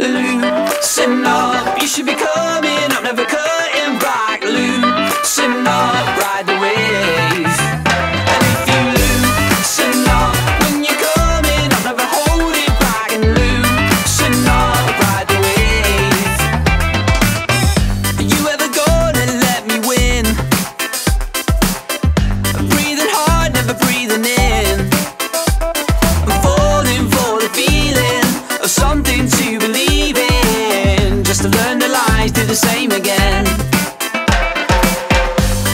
Loosen up, you should be coming you believe in Just to learn the lies, do the same again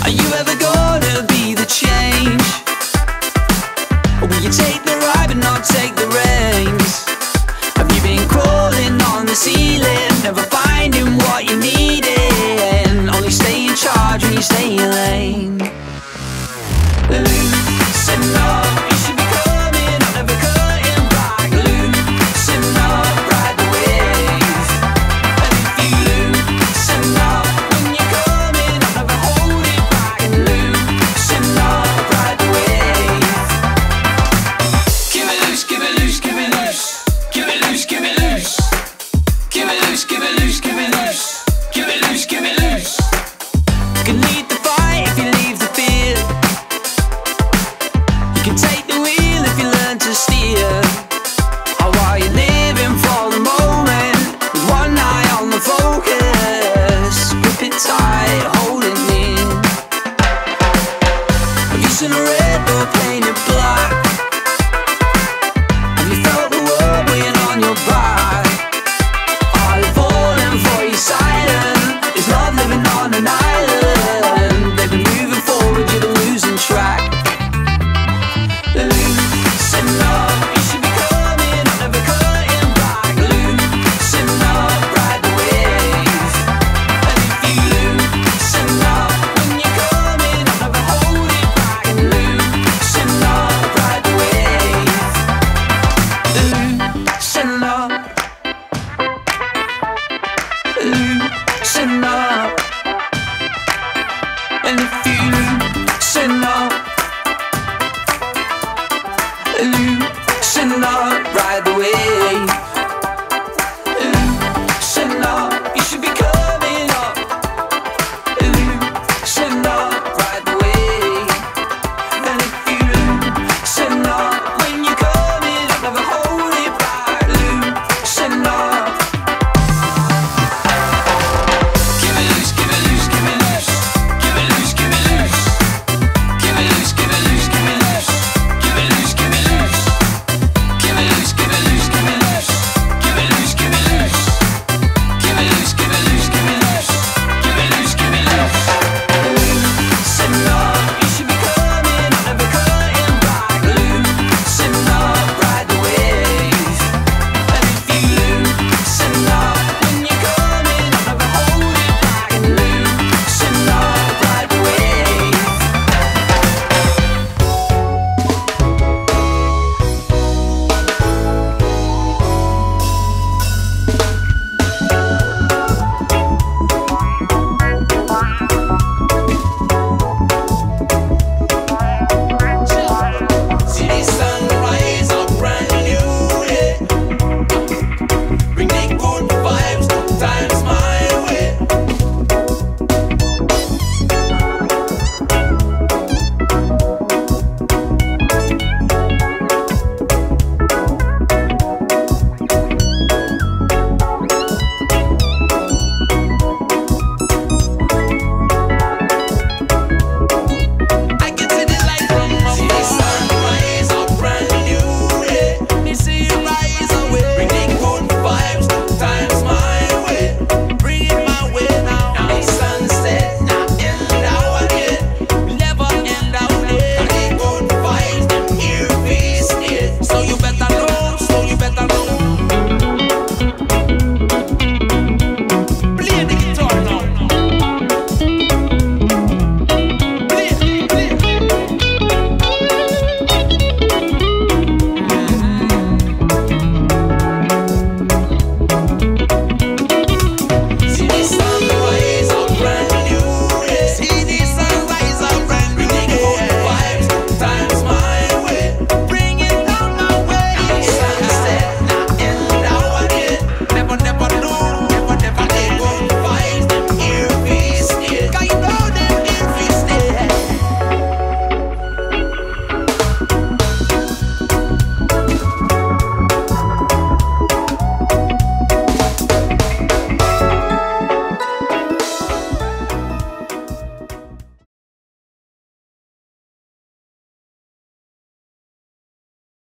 Are you ever gonna be the change? Will you take the ride but not take the reins? Have you been crawling on the ceiling, never finding what you needed? Only stay in charge when you stay in lane